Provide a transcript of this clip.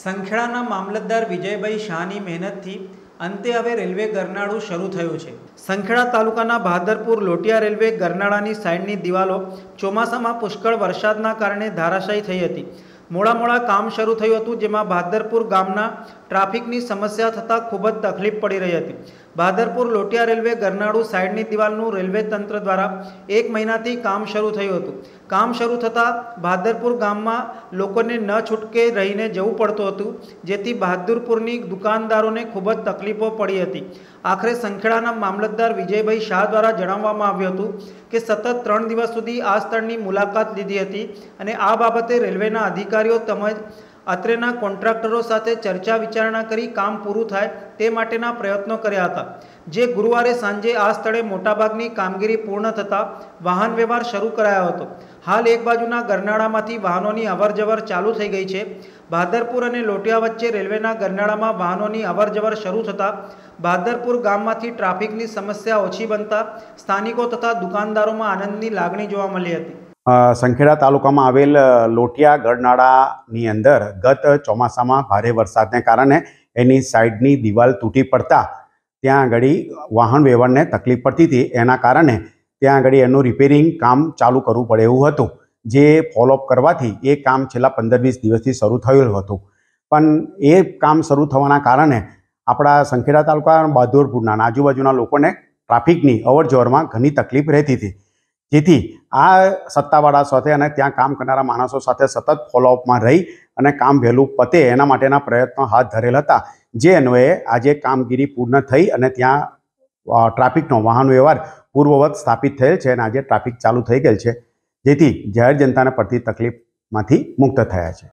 સંખેડાના મામલતદાર વિજયભાઈ શાહની મહેનતથી અંતે હવે રેલવે ગરનાળું શરૂ થયું છે. સંખેડા તાલુકાના ભાદરપુર લોટિયા રેલવે ગરનાળાની સાઈડની દિવાલો ચોમાસામાં પુષ્કળ વરસાદના કારણે ધારાશાયી થઈ હતી. મોડા મોડા કામ શરૂ થયું હતું, જેમાં ભાદરપુર ગામના ટ્રાફિકની સમસ્યા થતાં ખૂબ જ તકલીફ પડી રહી હતી. ભાદરપુર લોટિયા રેલવે ગરનાળું સાઈડની દિવાલનું રેલવે તંત્ર દ્વારા એક મહિનાથી કામ શરૂ થયું હતું. કામ શરૂ થતાં બહાદરપુર ગામમાં લોકોને ન છૂટકે રહીને જવું પડતું હતું, જેથી બહાદુરપુરની દુકાનદારોને ખૂબ જ તકલીફો પડી હતી. આખરે સંખેડાના મામલતદાર વિજયભાઈ શાહ દ્વારા જણાવવામાં આવ્યું હતું કે સતત ત્રણ દિવસ સુધી આ સ્થળની મુલાકાત લીધી હતી અને આ બાબતે રેલવેના અધિકારીઓ તેમજ અત્રેના કોન્ટ્રાક્ટરો સાથે ચર્ચા વિચારણા કરી કામ પૂરું થાય તે માટેના પ્રયત્નો કર્યા હતા. જે ગુરુવારે સાંજે આ સ્થળે મોટાભાગની કામગીરી પૂર્ણ થતાં વાહન વ્યવહાર શરૂ કરાયો હતો. હાલ એક બાજુના ગરનાળામાંથી વાહનોની અવરજવર ચાલુ થઈ ગઈ છે. ભાદરપુર અને લોટિયા વચ્ચે રેલવેના ગરનાળામાં વાહનોની અવરજવર શરૂ થતાં ભાદરપુર ગામમાંથી ટ્રાફિકની સમસ્યા ઓછી બનતા સ્થાનિકો તથા દુકાનદારોમાં આનંદની લાગણી જોવા મળી હતી. સંખેડા તાલુકામાં આવેલ લોટિયા ગરનાળાની અંદર ગત ચોમાસામાં ભારે વરસાદને કારણે એની સાઈડની દિવાલ તૂટી પડતા ત્યાં આગળ વાહન વ્યવહારને તકલીફ પડતી હતી. એના કારણે ત્યાં આગળ એનું રિપેરિંગ કામ ચાલુ કરવું પડે એવું હતું. જે ફોલોઅપ કરવાથી એ કામ છેલ્લા પંદર વીસ દિવસથી શરૂ થયેલું હતું. પણ એ કામ શરૂ થવાના કારણે આપણા સંખેડા તાલુકા બહાદુરપુરના આજુબાજુના લોકોને ટ્રાફિકની અવરજવરમાં ઘણી તકલીફ રહેતી હતી. જેથી આ સત્તાવાળા સાથે અને ત્યાં કામ કરનારા માણસો સાથે સતત ફોલોઅપમાં રહી અને કામ વહેલું પતે એના માટેના પ્રયત્નો હાથ ધરેલ હતા. જે અન્વયે આજે કામગીરી પૂર્ણ થઈ અને ત્યાં ટ્રાફિકનો વાહન વ્યવહાર પૂર્વવત સ્થાપિત થયેલ છે અને આજે ટ્રાફિક ચાલુ થઈ ગયેલ છે. જેથી જાહેર જનતાને પડતી તકલીફમાંથી મુક્ત થયા છે.